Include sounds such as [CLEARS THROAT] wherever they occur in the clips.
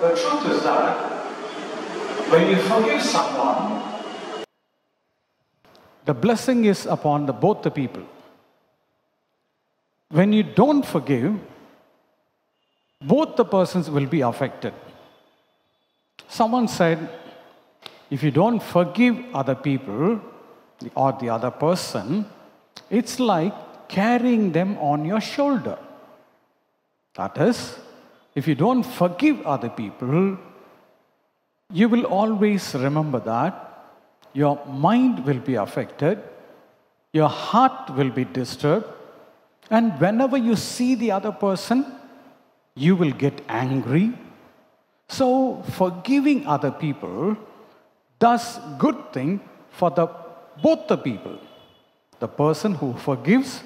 The truth is that when you forgive someone, the blessing is upon the, both the people. When you don't forgive, both the persons will be affected. Someone said, if you don't forgive other people or the other person, it's like carrying them on your shoulder. That is, if you don't forgive other people, you will always remember that your mind will be affected, your heart will be disturbed, and whenever you see the other person, you will get angry. So, forgiving other people does good thing for the both the people the person who forgives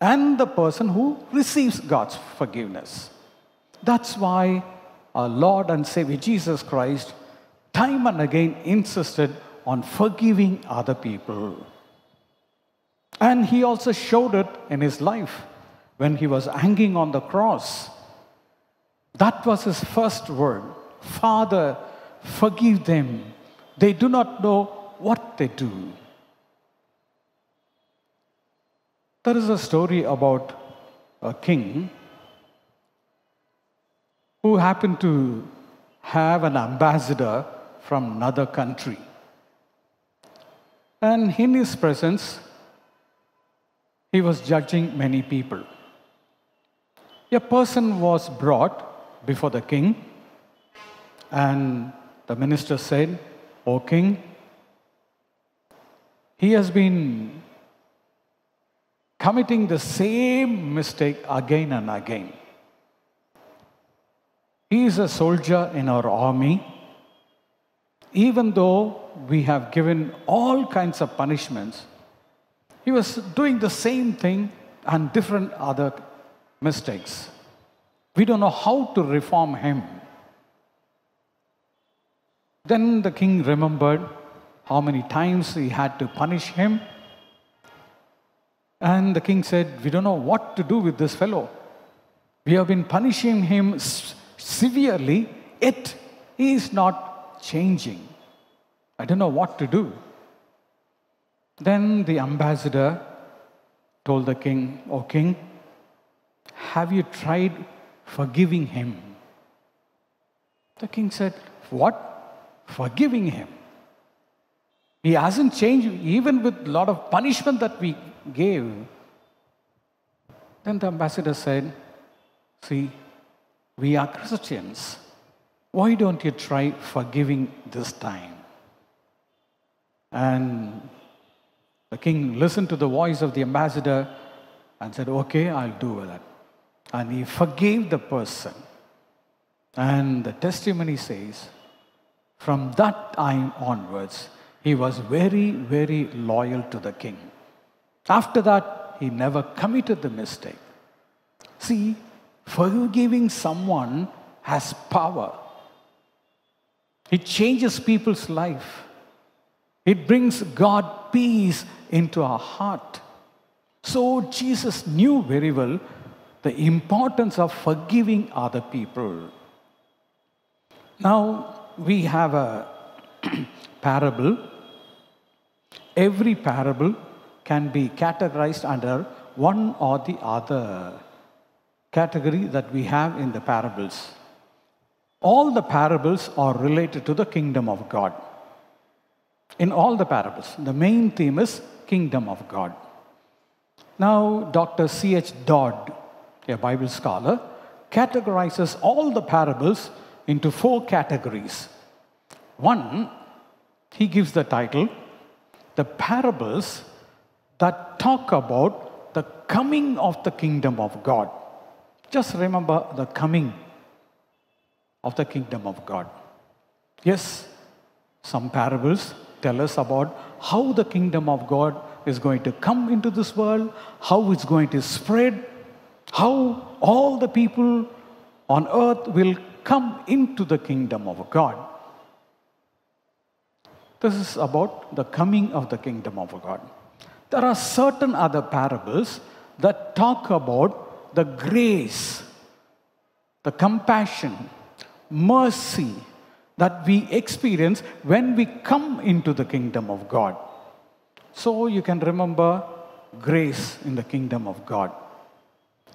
and the person who receives God's forgiveness. That's why our Lord and Savior Jesus Christ time and again insisted on forgiving other people. And he also showed it in his life when he was hanging on the cross. That was his first word Father, forgive them. They do not know what they do. There is a story about a king who happened to have an ambassador from another country. And in his presence, he was judging many people. A person was brought before the king, and the minister said, O king, he has been committing the same mistake again and again. He is a soldier in our army. Even though we have given all kinds of punishments, he was doing the same thing and different other mistakes. We don't know how to reform him. Then the king remembered how many times he had to punish him. And the king said, We don't know what to do with this fellow. We have been punishing him severely, yet he is not changing. I don't know what to do. Then the ambassador told the king, O king, have you tried forgiving him? The king said, What? Forgiving him. He hasn't changed, even with a lot of punishment that we gave. Then the ambassador said, See, we are Christians. Why don't you try forgiving this time? And the king listened to the voice of the ambassador and said, Okay, I'll do that. And he forgave the person. And the testimony says, from that time onwards, he was very, very loyal to the king. After that, he never committed the mistake. See, Forgiving someone has power. It changes people's life. It brings God peace into our heart. So Jesus knew very well the importance of forgiving other people. Now we have a [CLEARS THROAT] parable. Every parable can be categorized under one or the other category that we have in the parables. All the parables are related to the kingdom of God. In all the parables, the main theme is kingdom of God. Now, Dr. C.H. Dodd, a Bible scholar, categorizes all the parables into four categories. One, he gives the title, The Parables That Talk About the Coming of the Kingdom of God. Just remember the coming of the kingdom of God. Yes, some parables tell us about how the kingdom of God is going to come into this world, how it's going to spread, how all the people on earth will come into the kingdom of God. This is about the coming of the kingdom of God. There are certain other parables that talk about the grace, the compassion, mercy that we experience when we come into the kingdom of God. So you can remember grace in the kingdom of God.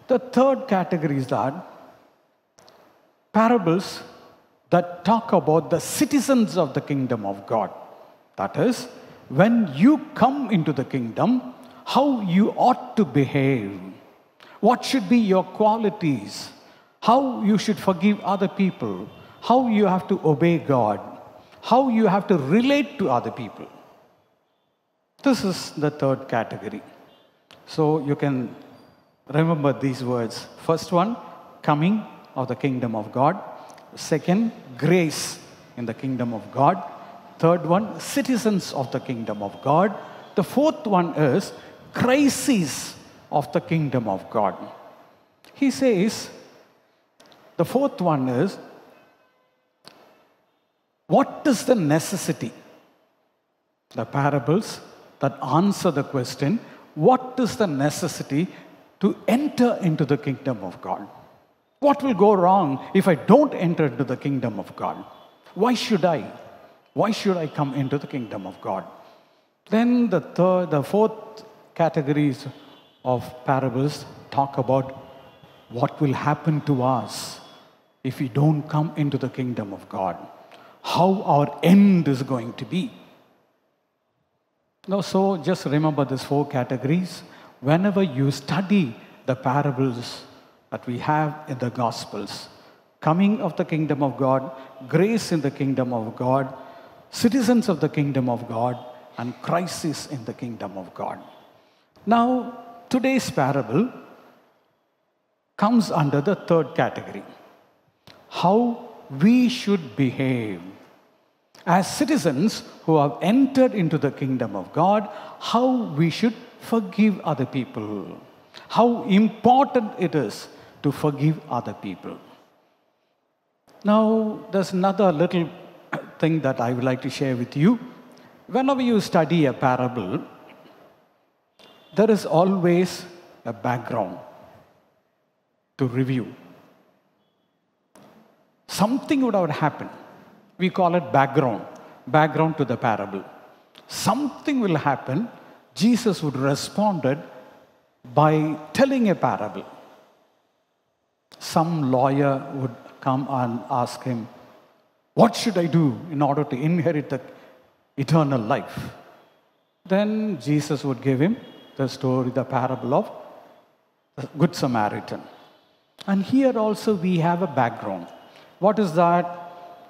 The third category is that parables that talk about the citizens of the kingdom of God. That is, when you come into the kingdom, how you ought to behave, what should be your qualities, how you should forgive other people, how you have to obey God, how you have to relate to other people. This is the third category. So you can remember these words. First one, coming of the kingdom of God. Second, grace in the kingdom of God. Third one, citizens of the kingdom of God. The fourth one is crisis of the kingdom of God. He says, the fourth one is, what is the necessity? The parables that answer the question, what is the necessity to enter into the kingdom of God? What will go wrong if I don't enter into the kingdom of God? Why should I? Why should I come into the kingdom of God? Then the third, the fourth categories of parables talk about what will happen to us if we don't come into the kingdom of God. How our end is going to be. Now, so just remember these four categories. Whenever you study the parables that we have in the Gospels, coming of the kingdom of God, grace in the kingdom of God, citizens of the kingdom of God, and crisis in the kingdom of God. Now, today's parable comes under the third category how we should behave as citizens who have entered into the kingdom of God, how we should forgive other people, how important it is to forgive other people. Now, there's another little thing that I would like to share with you. Whenever you study a parable, there is always a background to review. Something would have happened we call it background, background to the parable. Something will happen, Jesus would respond it by telling a parable. Some lawyer would come and ask him, What should I do in order to inherit the eternal life? Then Jesus would give him the story, the parable of the Good Samaritan. And here also we have a background. What is that?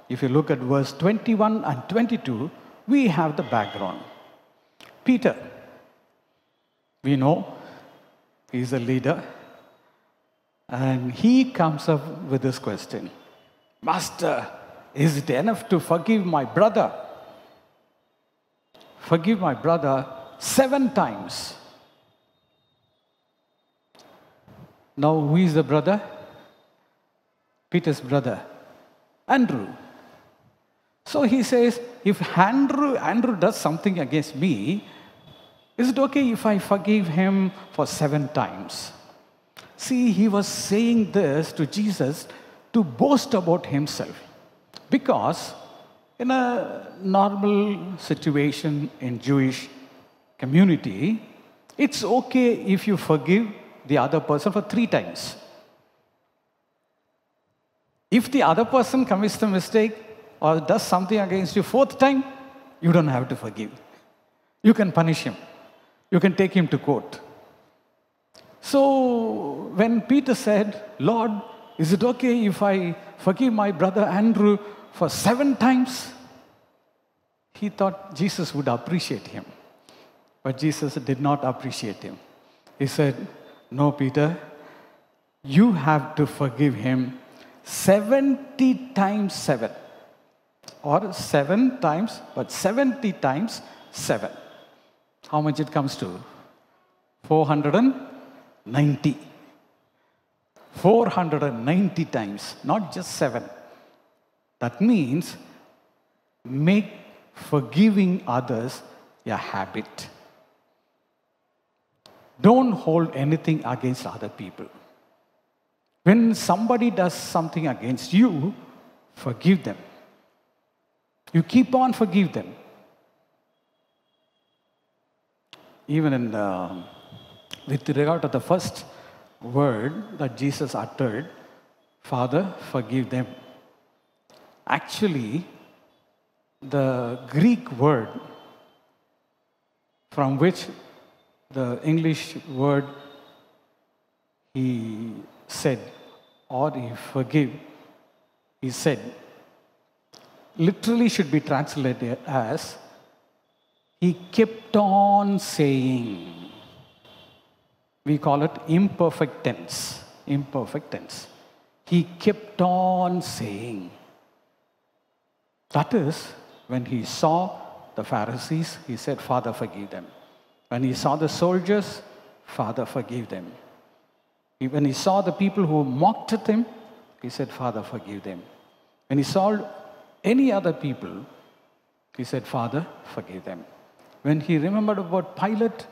if you look at verse 21 and 22, we have the background. Peter, we know he's a leader, and he comes up with this question Master, is it enough to forgive my brother? Forgive my brother seven times. Now, who is the brother? Peter's brother, Andrew. So he says, if Andrew, Andrew does something against me, is it okay if I forgive him for seven times? See, he was saying this to Jesus to boast about himself. Because in a normal situation in Jewish community, it's okay if you forgive the other person for three times. If the other person commits the mistake or does something against you fourth time, you don't have to forgive. You can punish him. You can take him to court. So when Peter said, Lord, is it okay if I forgive my brother Andrew for seven times? He thought Jesus would appreciate him. But Jesus did not appreciate him. He said, No, Peter, you have to forgive him 70 times 7 or 7 times, but 70 times 7. How much it comes to? 490. 490 times, not just 7. That means make forgiving others a habit. Don't hold anything against other people. When somebody does something against you, forgive them. You keep on forgive them. Even in the, with regard to the first word that Jesus uttered, Father, forgive them. Actually, the Greek word from which the English word he said, or he forgive, he said, literally should be translated as he kept on saying. We call it imperfect tense. Imperfect tense. He kept on saying. That is, when he saw the Pharisees, he said, Father, forgive them. When he saw the soldiers, Father, forgive them. When he saw the people who mocked at him, he said, Father, forgive them. When he saw any other people, he said, Father, forgive them. When he remembered about Pilate,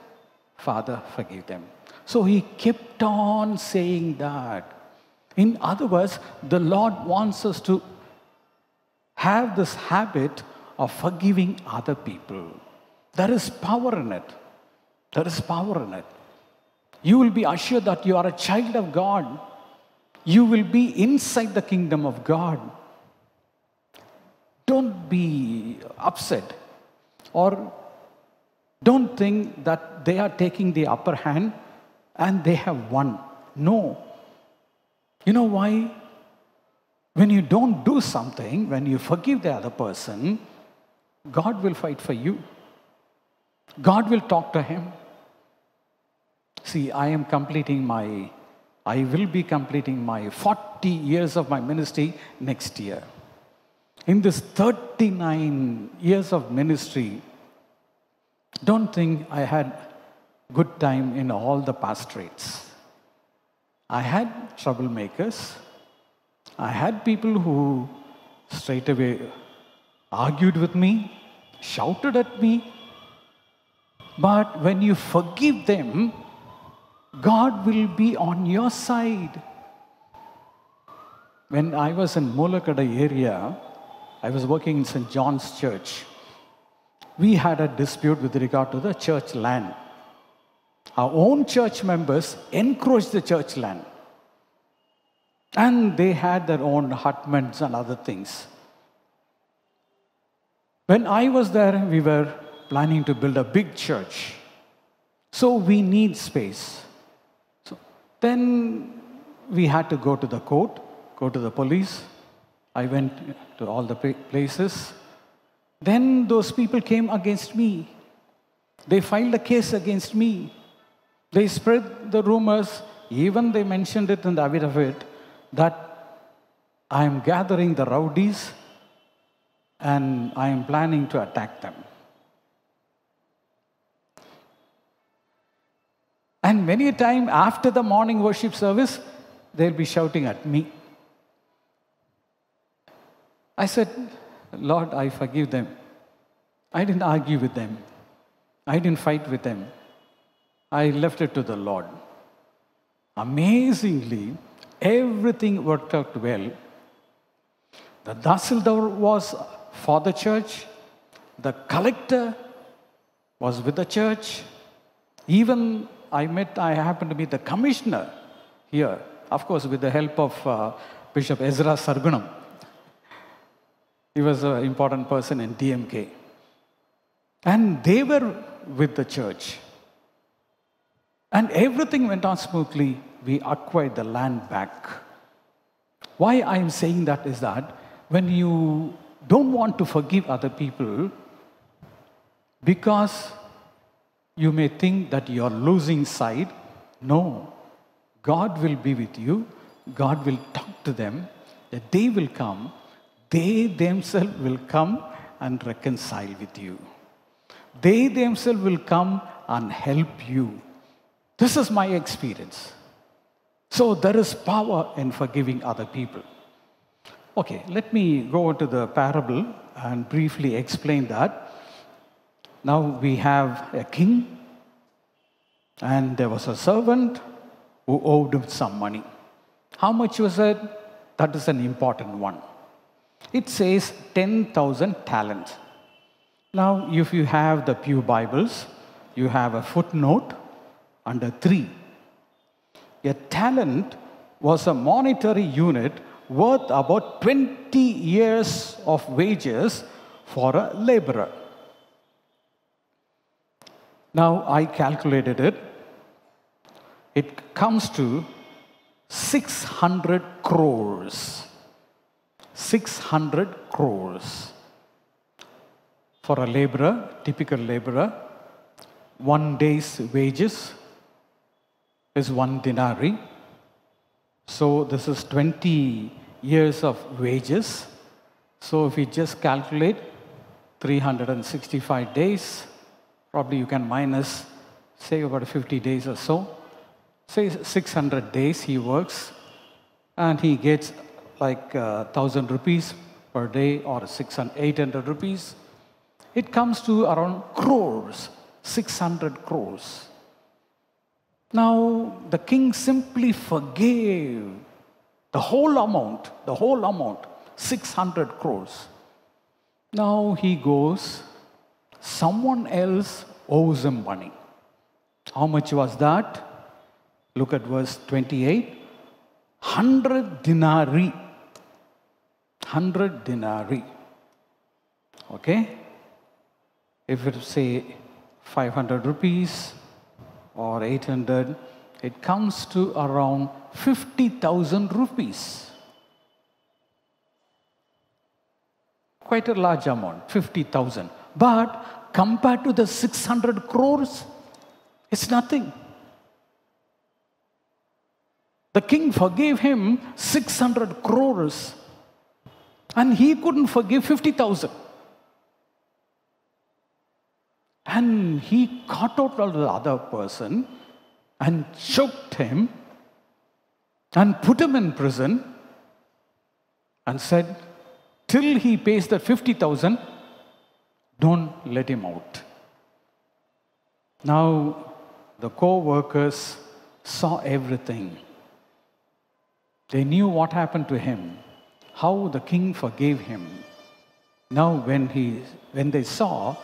Father, forgive them. So he kept on saying that. In other words, the Lord wants us to have this habit of forgiving other people. There is power in it. There is power in it. You will be assured that you are a child of God. You will be inside the kingdom of God. Don't be upset or don't think that they are taking the upper hand and they have won. No. You know why? When you don't do something, when you forgive the other person, God will fight for you. God will talk to him. See, I am completing my, I will be completing my 40 years of my ministry next year. In this 39 years of ministry, don't think I had good time in all the pastorates. I had troublemakers. I had people who straight away argued with me, shouted at me. But when you forgive them, God will be on your side. When I was in Molakada area, I was working in St. John's Church. We had a dispute with regard to the church land. Our own church members encroached the church land. And they had their own hutments and other things. When I was there, we were planning to build a big church. So we need space. Then we had to go to the court, go to the police. I went to all the places. Then those people came against me. They filed a case against me. They spread the rumors, even they mentioned it in the affidavit, that I am gathering the rowdies and I am planning to attack them. Many a time after the morning worship service, they'll be shouting at me. I said, Lord, I forgive them. I didn't argue with them. I didn't fight with them. I left it to the Lord. Amazingly, everything worked out well. The Tahsildar was for the church, the collector was with the church. Even I met, I happened to meet the commissioner here, of course, with the help of uh, Bishop Ezra Sargunam. He was an important person in DMK. And they were with the church. And everything went on smoothly. We acquired the land back. Why I am saying that is that when you don't want to forgive other people, because you may think that you are losing sight, no. God will be with you. God will talk to them. The day will come. They themselves will come and reconcile with you. They themselves will come and help you. This is my experience. So there is power in forgiving other people. Okay, let me go into the parable and briefly explain that. Now we have a king, and there was a servant who owed him some money. How much was it? That is an important one. it says 10,000 talents. Now, if you have the Pew Bibles, you have a footnote under 3. A talent was a monetary unit worth about 20 years of wages for a laborer. Now I calculated it. It comes to 600 crores. 600 crores. For a laborer, typical laborer, one day's wages is one denarii. So this is 20 years of wages. So if we just calculate 365 days, probably you can minus, say about 50 days or so. Say 600 days he works and he gets like uh, 1000 rupees per day or 600, 800 rupees. It comes to around crores, 600 crores. Now, the king simply forgave the whole amount, the whole amount, 600 crores. Now he goes, someone else owes him money. How much was that? Look at verse 28. 100 denarii. 100 denarii. Okay? If it say 500 rupees, or 800, it comes to around 50,000 rupees. Quite a large amount, 50,000. But compared to the 600 crores, it's nothing. The king forgave him 600 crores and he couldn't forgive 50,000. And he caught out the other person and choked him and put him in prison and said, Till he pays the 50,000, don't let him out. Now, the co workers saw everything. They knew what happened to him, how the king forgave him. Now, when, he, when they saw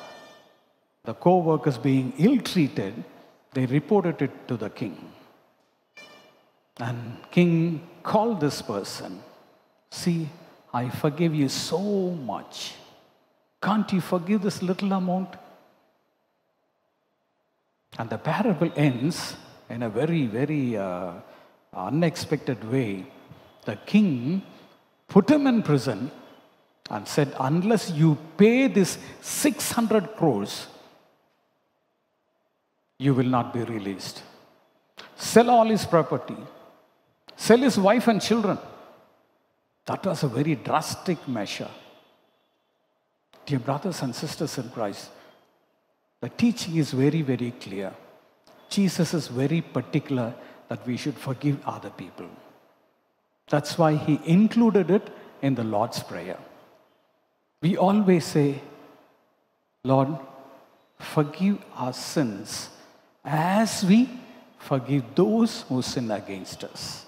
the co workers being ill treated, they reported it to the king. And king called this person. See, I forgive you so much. Can't you forgive this little amount? And the parable ends in a very, very uh, unexpected way. The king put him in prison and said, Unless you pay this 600 crores, you will not be released. Sell all his property, sell his wife and children. That was a very drastic measure. Dear brothers and sisters in Christ, the teaching is very, very clear. Jesus is very particular that we should forgive other people. That's why he included it in the Lord's Prayer. We always say, Lord, forgive our sins as we forgive those who sin against us.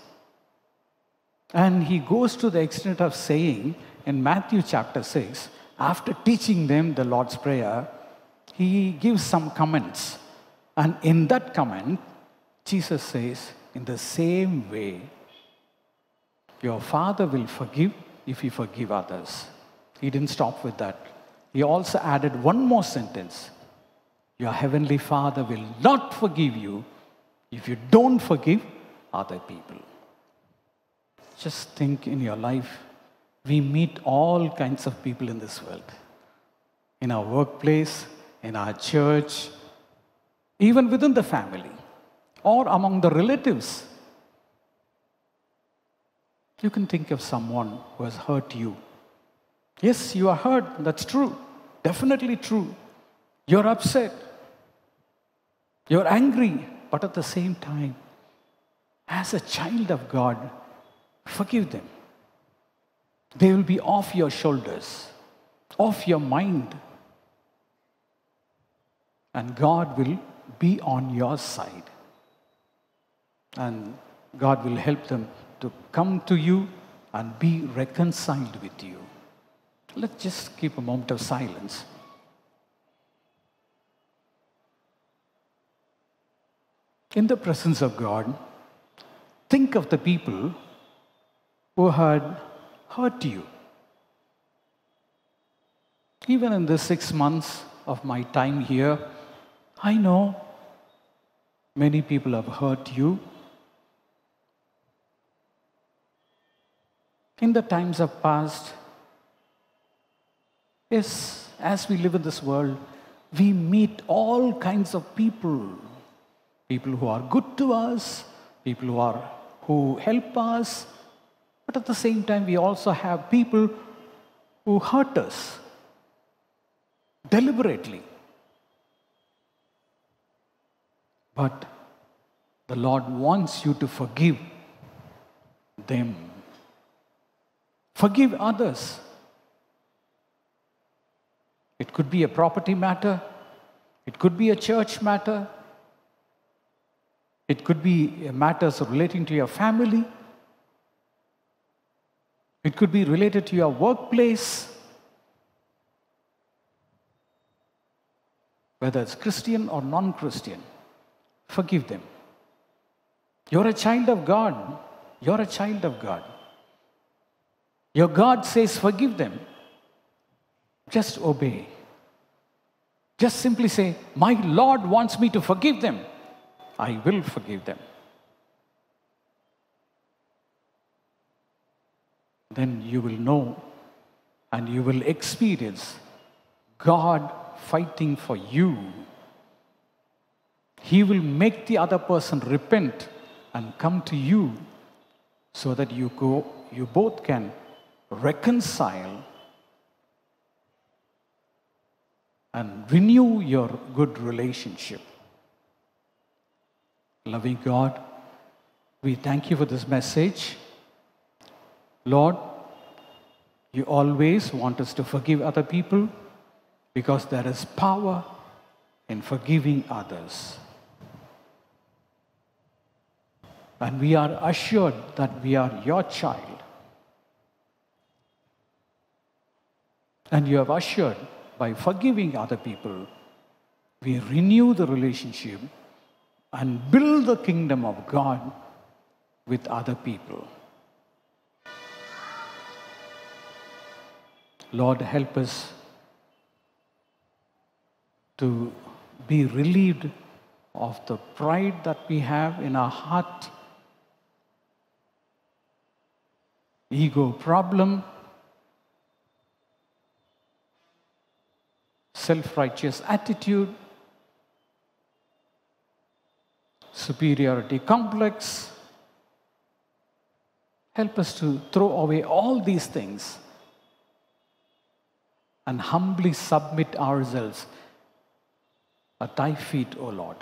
And he goes to the extent of saying in Matthew chapter 6, after teaching them the Lord's Prayer, he gives some comments. And in that comment, Jesus says, in the same way, your Father will forgive if you forgive others. He didn't stop with that. He also added one more sentence your heavenly Father will not forgive you if you don't forgive other people. Just think in your life, we meet all kinds of people in this world. In our workplace, in our church, even within the family, or among the relatives. You can think of someone who has hurt you. Yes, you are hurt, that's true, definitely true. You're upset, you're angry, but at the same time, as a child of God, forgive them. They will be off your shoulders, off your mind. And God will be on your side. And God will help them to come to you and be reconciled with you. Let's just keep a moment of silence. In the presence of God, think of the people who had hurt you. Even in the six months of my time here, I know many people have hurt you. In the times of past, yes, as we live in this world, we meet all kinds of people. People who are good to us, people who are who help us, but at the same time we also have people who hurt us deliberately. But the Lord wants you to forgive them. Forgive others. It could be a property matter, it could be a church matter, it could be matters relating to your family, it could be related to your workplace. Whether it's Christian or non Christian, forgive them. You're a child of God. You're a child of God. Your God says, forgive them. Just obey. Just simply say, My Lord wants me to forgive them. I will forgive them. Then you will know and you will experience God fighting for you. He will make the other person repent and come to you so that you go you both can reconcile and renew your good relationship loving god we thank you for this message lord you always want us to forgive other people because there is power in forgiving others and we are assured that we are your child. And you have assured by forgiving other people, we renew the relationship and build the kingdom of God with other people. Lord, help us to be relieved of the pride that we have in our heart ego problem, self righteous attitude, superiority complex. Help us to throw away all these things and humbly submit ourselves at thy feet, O Lord.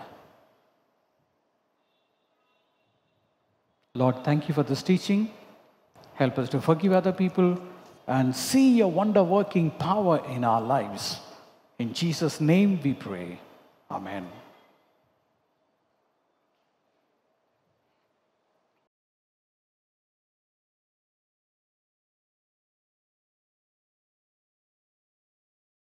Lord, thank you for this teaching. Help us to forgive other people and see your wonder working power in our lives. In Jesus' name we pray. Amen.